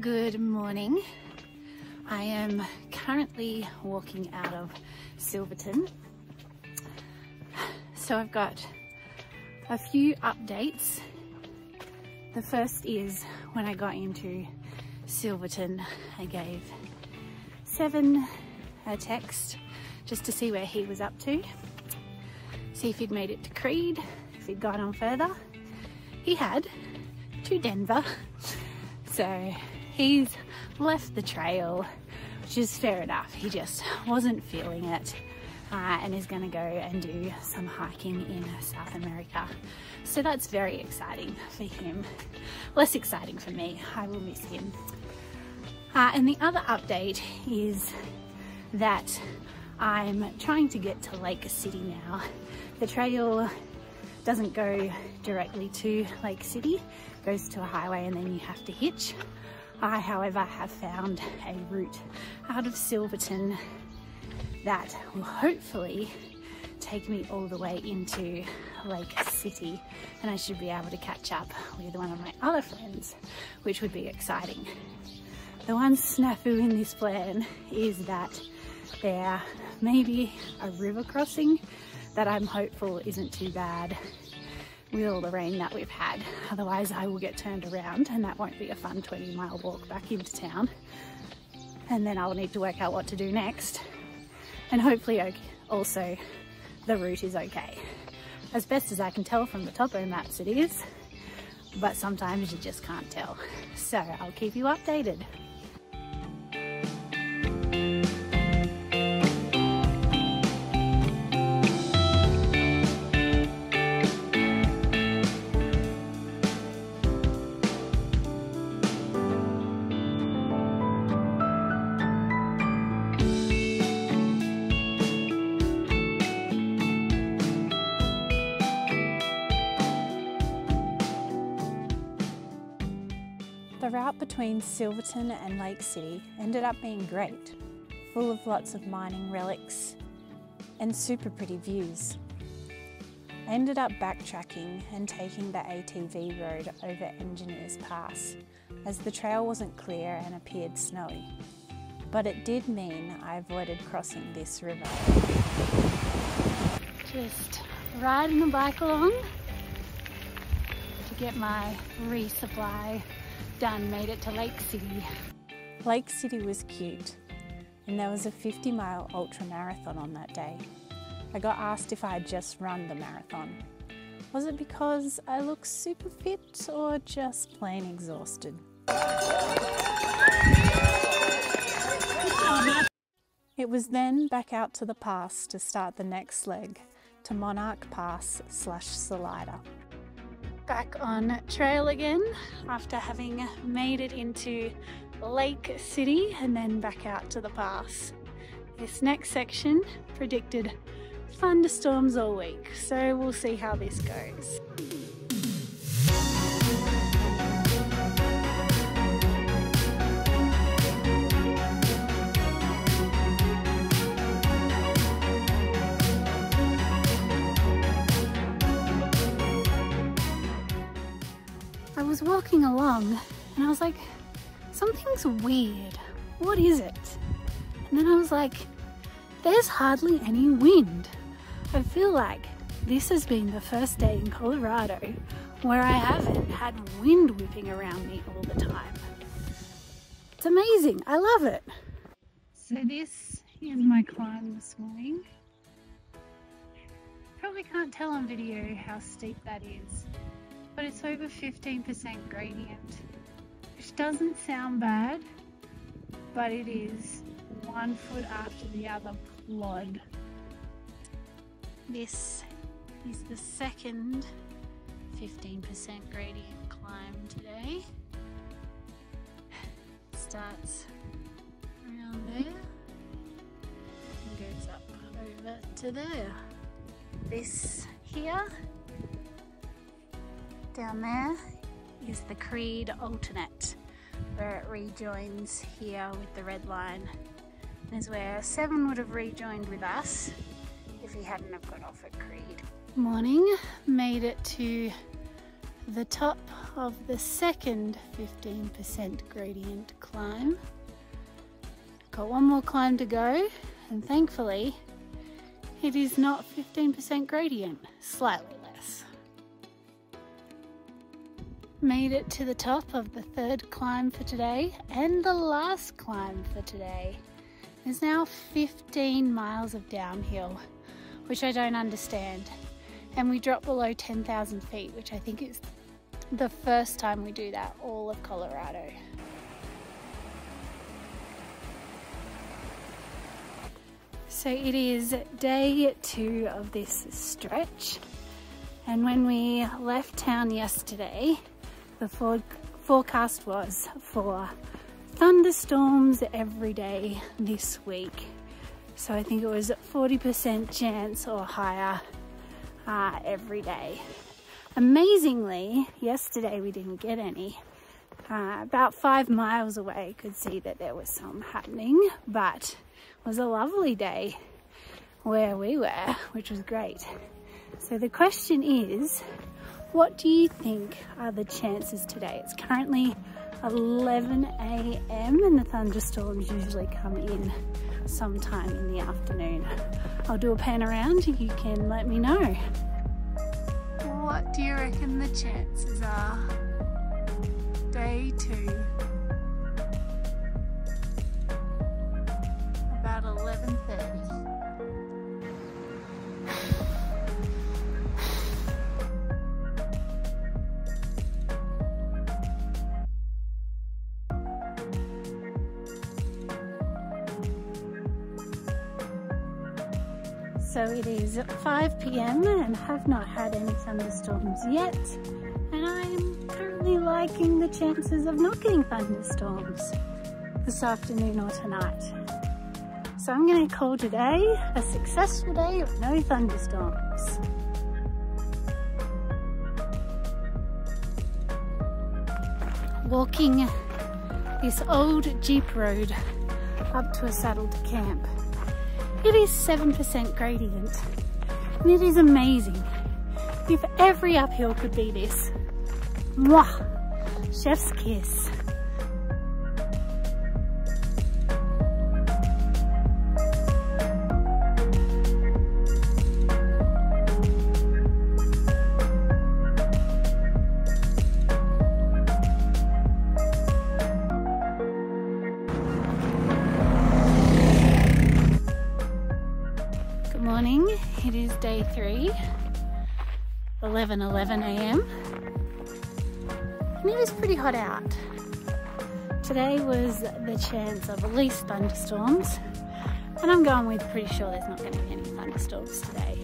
Good morning. I am currently walking out of Silverton. So I've got a few updates. The first is when I got into Silverton, I gave Seven a text just to see where he was up to, see if he'd made it to Creede, if he'd gone on further. He had to Denver, so he's left the trail, which is fair enough. He just wasn't feeling it uh, and is going to go and do some hiking in South America. So that's very exciting for him. Less exciting for me. I will miss him. Uh, and the other update is that I'm trying to get to Lake City now. The trail doesn't go directly to Lake City, goes to a highway and then you have to hitch. I, however, have found a route out of Silverton that will hopefully take me all the way into Lake City and I should be able to catch up with one of my other friends, which would be exciting. The one snafu in this plan is that there may be a river crossing that I'm hopeful isn't too bad with all the rain that we've had. Otherwise I will get turned around and that won't be a fun 20 mile walk back into town. And then I'll need to work out what to do next. And hopefully also the route is okay. As best as I can tell from the topo maps it is, but sometimes you just can't tell. So I'll keep you updated. The route between Silverton and Lake City ended up being great, full of lots of mining relics and super pretty views. I ended up backtracking and taking the ATV road over Engineers Pass as the trail wasn't clear and appeared snowy. But it did mean I avoided crossing this river. Just riding the bike along to get my resupply done, made it to Lake City. Lake City was cute, and there was a 50 mile ultra marathon on that day. I got asked if I had just run the marathon. Was it because I look super fit or just plain exhausted? It was then back out to the pass to start the next leg to Monarch Pass slash Salida back on trail again after having made it into Lake City and then back out to the pass. This next section predicted thunderstorms all week, so we'll see how this goes. Walking along and I was like, something's weird. What is it? And then I was like, there's hardly any wind. I feel like this has been the first day in Colorado where I haven't had wind whipping around me all the time. It's amazing. I love it. So this is my climb this morning. Probably can't tell on video how steep that is but it's over 15% gradient, which doesn't sound bad, but it is one foot after the other plod. This is the second 15% gradient climb today. Starts around there and goes up over to there. This here down there is the Creede alternate where it rejoins here with the red line. And is where Seven would have rejoined with us if he hadn't have got off at Creede. Morning, made it to the top of the second 15% gradient climb. Got one more climb to go and thankfully it is not 15% gradient, slightly less. Made it to the top of the third climb for today and the last climb for today. There's now 15 miles of downhill, which I don't understand. And we drop below 10,000 feet, which I think is the first time we do that all of Colorado. So it is day two of this stretch. And when we left town yesterday, the forecast was for thunderstorms every day this week. So I think it was 40% chance or higher uh, every day. Amazingly, yesterday we didn't get any. Uh, about five miles away could see that there was some happening, but it was a lovely day where we were, which was great. So the question is, what do you think are the chances today? It's currently 11 a.m. and the thunderstorms usually come in sometime in the afternoon. I'll do a pan around, you can let me know. What do you reckon the chances are? Day two. About 11.30. So it is 5 p.m. and have not had any thunderstorms yet. And I'm currently liking the chances of not getting thunderstorms this afternoon or tonight. So I'm going to call today a successful day with no thunderstorms. Walking this old Jeep road up to a saddled camp. It is 7% gradient and it is amazing. If every uphill could be this, mwah, chef's kiss. 11 11 a.m. And it was pretty hot out. Today was the chance of at least thunderstorms, and I'm going with pretty sure there's not going to be any thunderstorms today.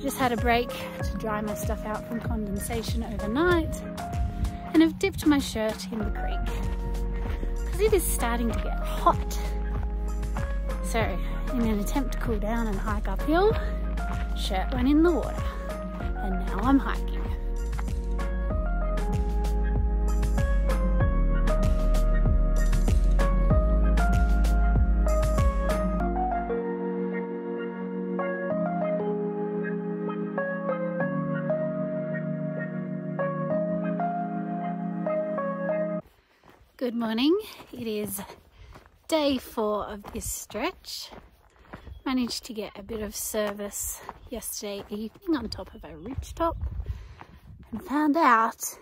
Just had a break to dry my stuff out from condensation overnight, and I've dipped my shirt in the creek because it is starting to get hot. So in an attempt to cool down and hike uphill, shirt went in the water and now I'm hiking. Good morning. It is day four of this stretch managed to get a bit of service yesterday evening on top of a ridgetop and found out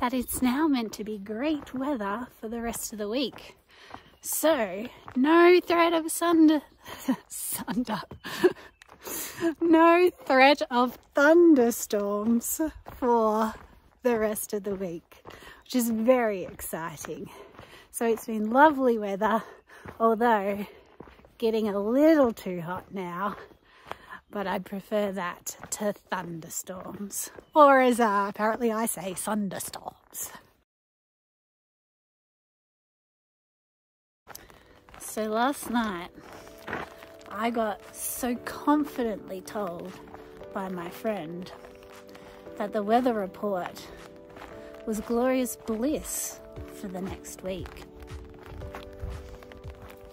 that it's now meant to be great weather for the rest of the week. So, no threat of thunder, thunder, no threat of thunderstorms for the rest of the week, which is very exciting. So it's been lovely weather, although getting a little too hot now, but I prefer that to thunderstorms, or as uh, apparently I say, thunderstorms. So last night, I got so confidently told by my friend that the weather report was glorious bliss for the next week.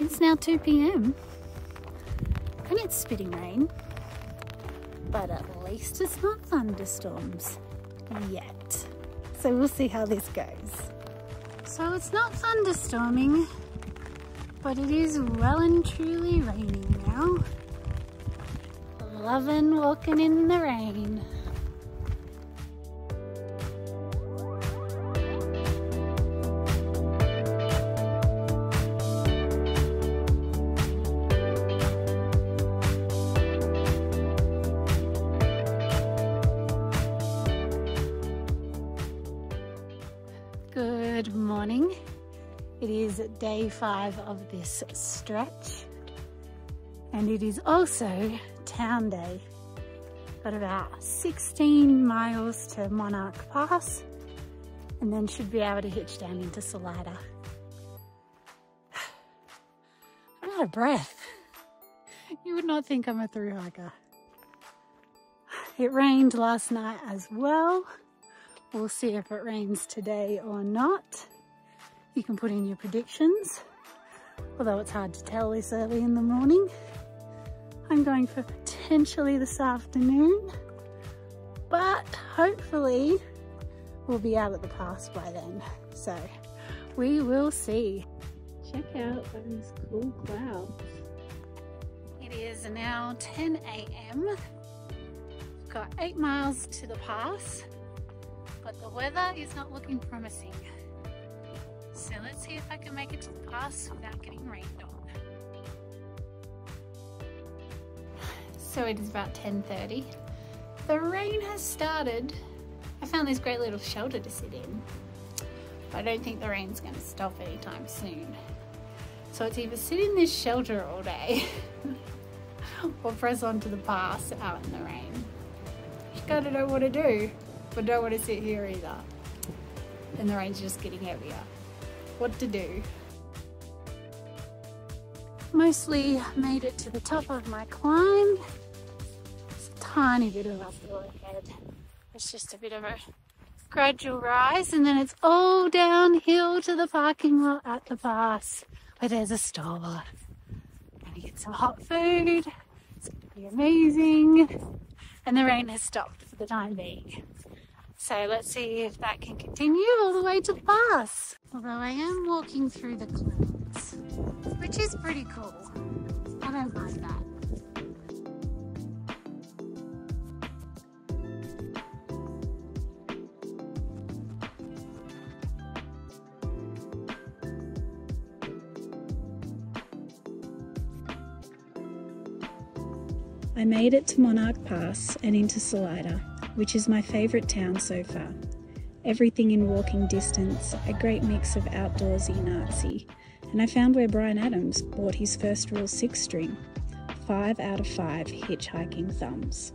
It's now 2 p.m. and it's spitting rain. but at least it's not thunderstorms yet. So we'll see how this goes. So it's not thunderstorming, but it is well and truly raining now. Loving walking in the rain. Good morning. It is day five of this stretch and it is also town day. Got about 16 miles to Monarch Pass and then should be able to hitch down into Salida. I'm out of breath. You would not think I'm a through hiker. It rained last night as well. We'll see if it rains today or not. You can put in your predictions, although it's hard to tell this early in the morning. I'm going for potentially this afternoon, but hopefully we'll be out at the pass by then. So we will see. Check out those cool clouds. It is now 10 a.m. Got eight miles to the pass but the weather is not looking promising. So let's see if I can make it to the pass without getting rained on. So it is about 10.30. The rain has started. I found this great little shelter to sit in. But I don't think the rain's going to stop anytime soon. So it's either sit in this shelter all day or press on to the pass out in the rain. Just gotta know what to do but don't want to sit here either. And the rain's just getting heavier. What to do? Mostly made it to the top of my climb. It's a tiny bit of uphill ahead. It's just a bit of a gradual rise and then it's all downhill to the parking lot at the pass where there's a store. Gonna get some hot food. It's gonna be amazing. And the rain has stopped for the time being. So let's see if that can continue all the way to the pass. Although I am walking through the clouds, which is pretty cool. I don't mind that. I made it to Monarch Pass and into Salida which is my favourite town so far. Everything in walking distance, a great mix of outdoorsy and artsy, and I found where Bryan Adams bought his first real six string. Five out of five hitchhiking thumbs.